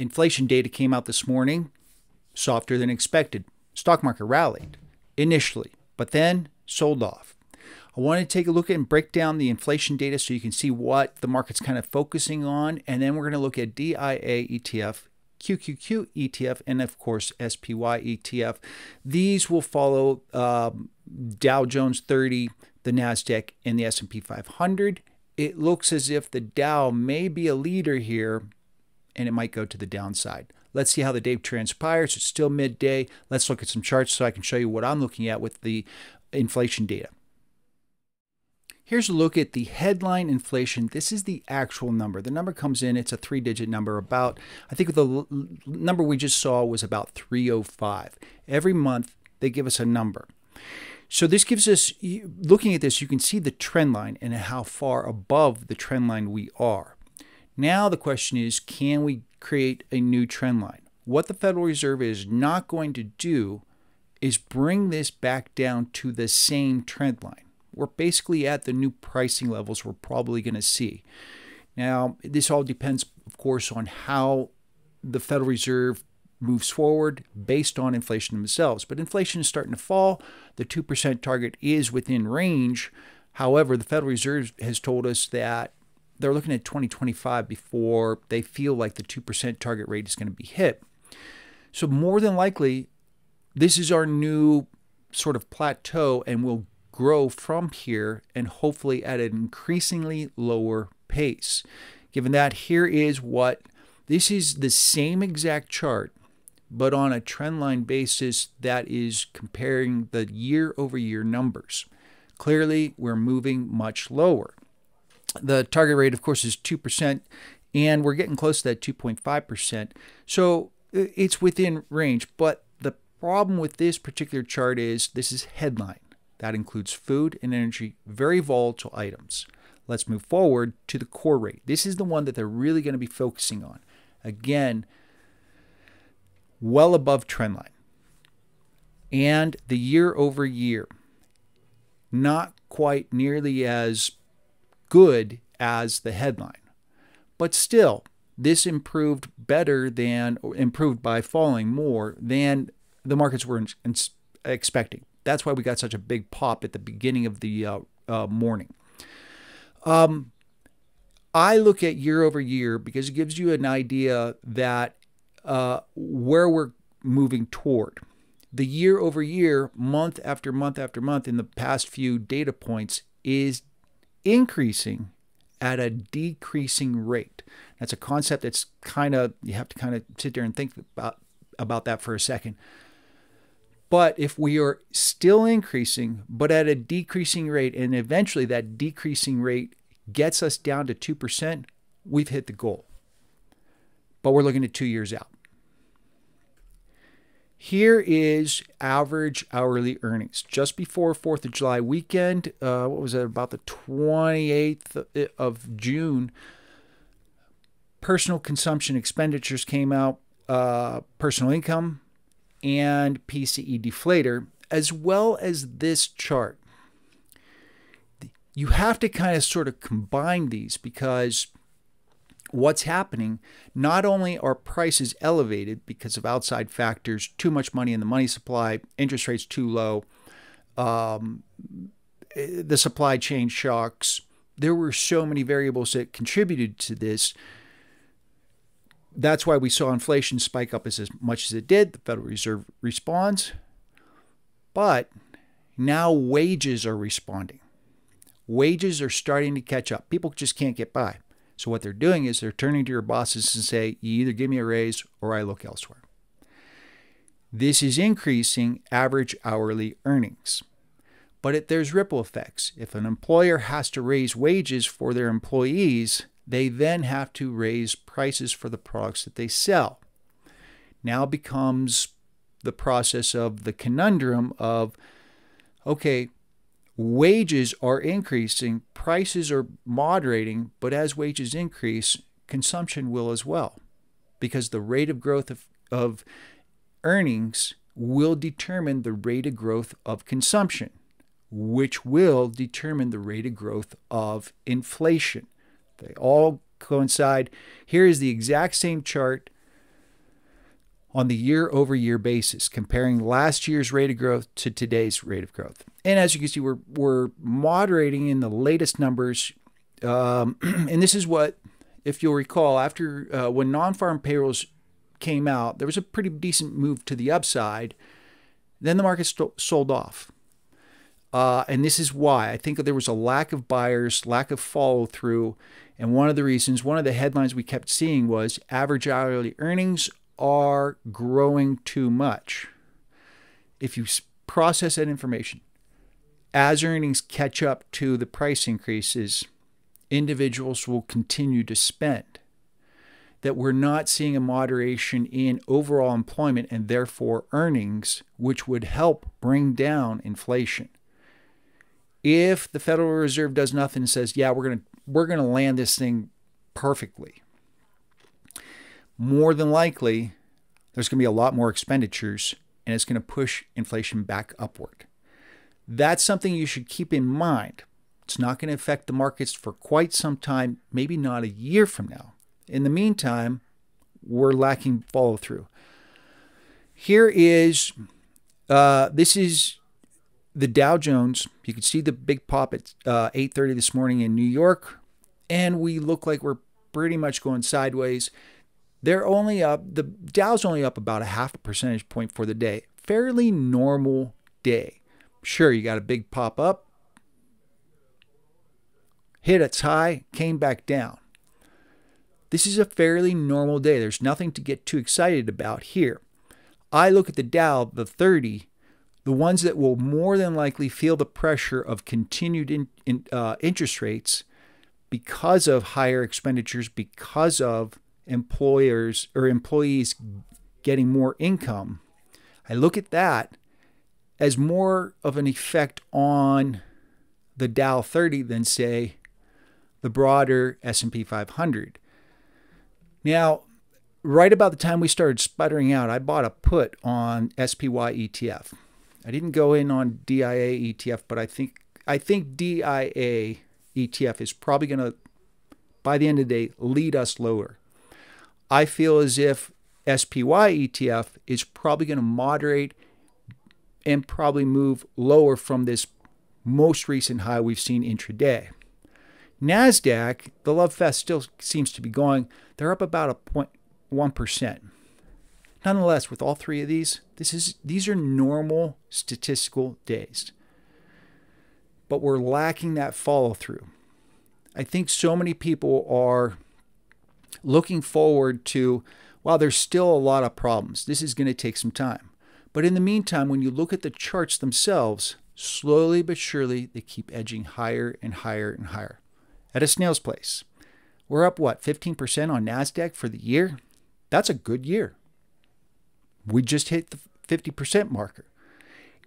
inflation data came out this morning, softer than expected. Stock market rallied initially, but then sold off. I want to take a look at and break down the inflation data so you can see what the market's kind of focusing on. And then we're going to look at DIA ETF, QQQ ETF, and of course SPY ETF. These will follow um, Dow Jones 30, the Nasdaq, and the S&P 500. It looks as if the Dow may be a leader here, and it might go to the downside. Let's see how the day transpires. It's still midday. Let's look at some charts so I can show you what I'm looking at with the inflation data. Here's a look at the headline inflation. This is the actual number. The number comes in, it's a three digit number, about, I think the number we just saw was about 305. Every month, they give us a number. So this gives us, looking at this, you can see the trend line and how far above the trend line we are. Now the question is, can we create a new trend line? What the Federal Reserve is not going to do is bring this back down to the same trend line we're basically at the new pricing levels we're probably going to see. Now, this all depends, of course, on how the Federal Reserve moves forward based on inflation themselves. But inflation is starting to fall. The 2% target is within range. However, the Federal Reserve has told us that they're looking at 2025 before they feel like the 2% target rate is going to be hit. So, more than likely, this is our new sort of plateau, and we'll grow from here and hopefully at an increasingly lower pace. Given that, here is what this is the same exact chart, but on a trend line basis that is comparing the year over year numbers. Clearly, we're moving much lower. The target rate, of course, is 2%, and we're getting close to that 2.5%. So it's within range, but the problem with this particular chart is this is headline. That includes food and energy, very volatile items. Let's move forward to the core rate. This is the one that they're really going to be focusing on. Again, well above trend line. And the year over year, not quite nearly as good as the headline. But still, this improved better than, improved by falling more than the markets were expecting. That's why we got such a big pop at the beginning of the uh, uh, morning. Um, I look at year over year because it gives you an idea that uh, where we're moving toward. The year over year, month after month after month in the past few data points is increasing at a decreasing rate. That's a concept that's kind of, you have to kind of sit there and think about, about that for a second. But if we are still increasing, but at a decreasing rate, and eventually that decreasing rate gets us down to 2%, we've hit the goal. But we're looking at two years out. Here is average hourly earnings. Just before 4th of July weekend, uh, what was it, about the 28th of June, personal consumption expenditures came out, uh, personal income and PCE deflator, as well as this chart. You have to kind of sort of combine these because what's happening, not only are prices elevated because of outside factors, too much money in the money supply, interest rates too low, um, the supply chain shocks. There were so many variables that contributed to this that's why we saw inflation spike up as, as much as it did. The Federal Reserve responds. But now wages are responding. Wages are starting to catch up. People just can't get by. So what they're doing is they're turning to your bosses and say, you either give me a raise or I look elsewhere. This is increasing average hourly earnings. But there's ripple effects. If an employer has to raise wages for their employees, they then have to raise prices for the products that they sell. Now becomes the process of the conundrum of okay, wages are increasing, prices are moderating, but as wages increase, consumption will as well. Because the rate of growth of, of earnings will determine the rate of growth of consumption, which will determine the rate of growth of inflation. They all coincide. Here is the exact same chart on the year over year basis, comparing last year's rate of growth to today's rate of growth. And as you can see, we're, we're moderating in the latest numbers. Um, and this is what, if you'll recall, after uh, when non farm payrolls came out, there was a pretty decent move to the upside. Then the market sold off. Uh, and this is why I think there was a lack of buyers, lack of follow through. And one of the reasons, one of the headlines we kept seeing was average hourly earnings are growing too much. If you process that information, as earnings catch up to the price increases, individuals will continue to spend. That we're not seeing a moderation in overall employment and therefore earnings, which would help bring down inflation. If the Federal Reserve does nothing and says, "Yeah, we're going to we're going to land this thing perfectly," more than likely there's going to be a lot more expenditures and it's going to push inflation back upward. That's something you should keep in mind. It's not going to affect the markets for quite some time, maybe not a year from now. In the meantime, we're lacking follow through. Here is uh, this is the Dow Jones. You can see the big pop at uh, 8:30 this morning in New York, and we look like we're pretty much going sideways. They're only up, the Dow's only up about a half a percentage point for the day. Fairly normal day. Sure, you got a big pop up, hit its high, came back down. This is a fairly normal day. There's nothing to get too excited about here. I look at the Dow, the 30, the ones that will more than likely feel the pressure of continued in, in, uh, interest rates because of higher expenditures, because of employers or employees getting more income, I look at that as more of an effect on the Dow 30 than say the broader S&P 500. Now, right about the time we started sputtering out, I bought a put on SPY ETF. I didn't go in on DIA ETF, but I think I think DIA ETF is probably going to by the end of the day lead us lower. I feel as if SPY ETF is probably going to moderate and probably move lower from this most recent high we've seen intraday. NASDAQ, the love fest still seems to be going. They're up about a 0.1%. Nonetheless, with all three of these, this is these are normal statistical days. But we're lacking that follow through. I think so many people are looking forward to, while there's still a lot of problems, this is going to take some time. But in the meantime, when you look at the charts themselves, slowly but surely they keep edging higher and higher and higher. At a snail's pace. We're up, what, 15% on NASDAQ for the year? That's a good year. We just hit the 50% marker.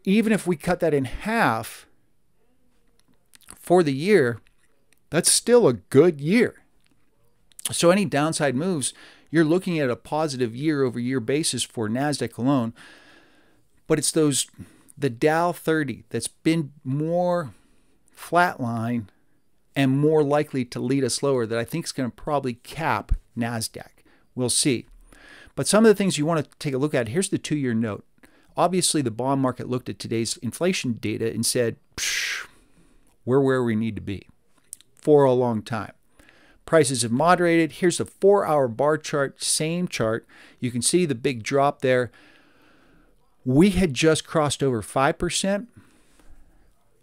Even if we cut that in half for the year, that's still a good year. So any downside moves, you're looking at a positive year over year basis for Nasdaq alone. But it's those the Dow 30 that's been more flatline and more likely to lead us lower that I think is going to probably cap Nasdaq. We'll see. But some of the things you want to take a look at here's the two year note. Obviously, the bond market looked at today's inflation data and said, we're where we need to be for a long time. Prices have moderated. Here's a four hour bar chart, same chart. You can see the big drop there. We had just crossed over 5%.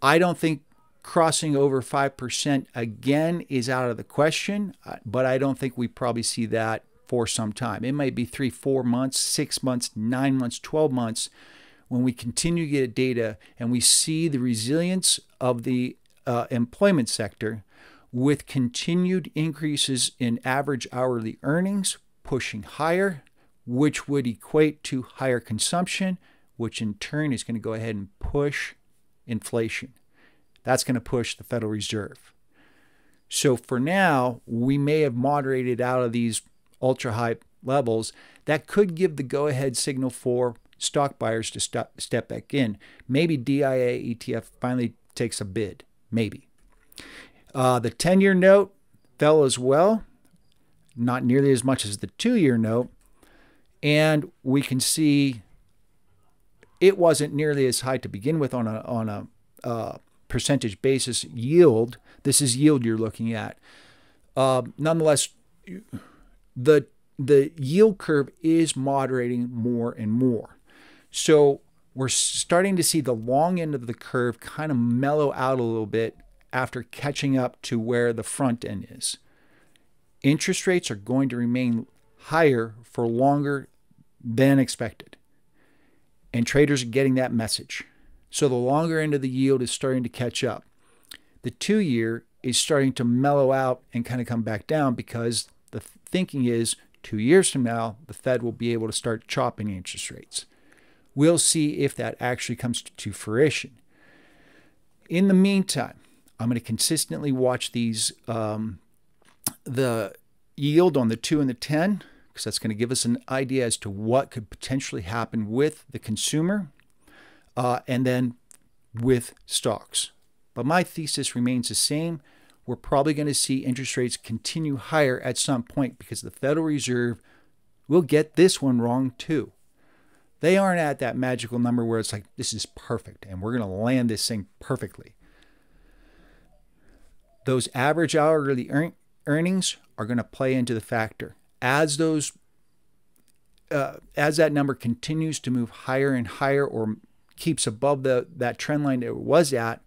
I don't think crossing over 5% again is out of the question, uh, but I don't think we probably see that for some time. It might be three, four months, six months, nine months, 12 months when we continue to get data and we see the resilience of the uh, employment sector with continued increases in average hourly earnings pushing higher, which would equate to higher consumption, which in turn is going to go ahead and push inflation. That's going to push the Federal Reserve. So for now, we may have moderated out of these ultra high levels. That could give the go ahead signal for stock buyers to step, step back in. Maybe DIA ETF finally takes a bid. Maybe. Uh, the 10 year note fell as well, not nearly as much as the two year note. And we can see it wasn't nearly as high to begin with on a, on a uh, percentage basis. Yield, this is yield you're looking at. Uh, nonetheless, the the yield curve is moderating more and more. So we're starting to see the long end of the curve kind of mellow out a little bit after catching up to where the front end is. Interest rates are going to remain higher for longer than expected. And traders are getting that message. So the longer end of the yield is starting to catch up. The two year is starting to mellow out and kind of come back down because the thinking is two years from now, the Fed will be able to start chopping interest rates. We'll see if that actually comes to fruition. In the meantime, I'm going to consistently watch these um, the yield on the 2 and the 10 because that's going to give us an idea as to what could potentially happen with the consumer uh, and then with stocks. But my thesis remains the same. We're probably going to see interest rates continue higher at some point because the Federal Reserve will get this one wrong too. They aren't at that magical number where it's like, this is perfect and we're going to land this thing perfectly. Those average hourly earn- earnings are going to play into the factor. As those uh, as that number continues to move higher and higher or keeps above the that trend line it was at,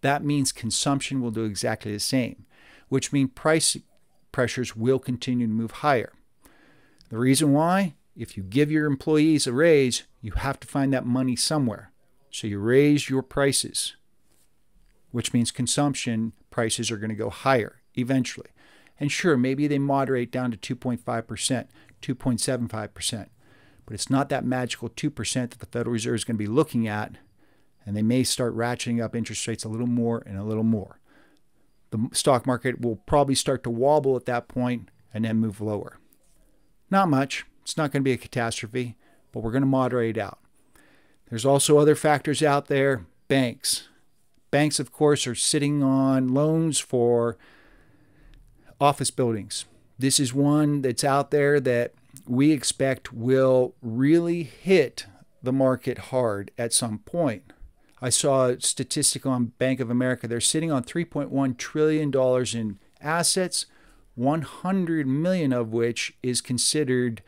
that means consumption will do exactly the same, which means price pressures will continue to move higher. The reason why, if you give your employees a raise, you have to find that money somewhere. So you raise your prices, which means consumption prices are going to go higher eventually. And sure, maybe they moderate down to 2.5%, 2.75%, but it's not that magical 2% that the Federal Reserve is going to be looking at, and they may start ratcheting up interest rates a little more and a little more. The stock market will probably start to wobble at that point and then move lower. Not much. It's not going to be a catastrophe, but we're going to moderate out. There's also other factors out there. Banks. Banks, of course, are sitting on loans for office buildings. This is one that's out there that we expect will really hit the market hard at some point. I saw a statistic on Bank of America. They're sitting on $3.1 trillion in assets, 100 million of which is considered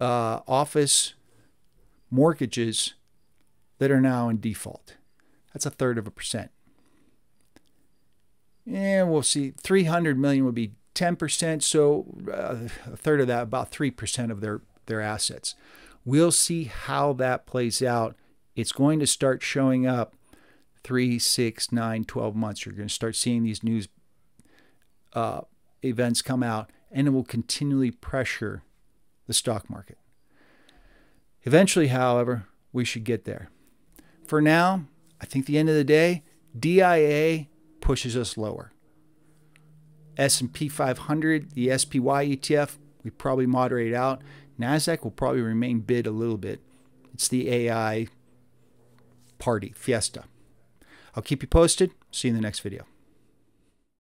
uh, office mortgages that are now in default. That's a third of a percent. And we'll see 300 million would be 10%, so uh, a third of that, about 3% of their, their assets. We'll see how that plays out. It's going to start showing up three, six, nine, 12 months. You're going to start seeing these news uh, events come out, and it will continually pressure the stock market. Eventually, however, we should get there. For now, I think the end of the day, DIA pushes us lower. S&P 500, the SPY ETF, we probably moderate out. Nasdaq will probably remain bid a little bit. It's the AI party, fiesta. I'll keep you posted. See you in the next video.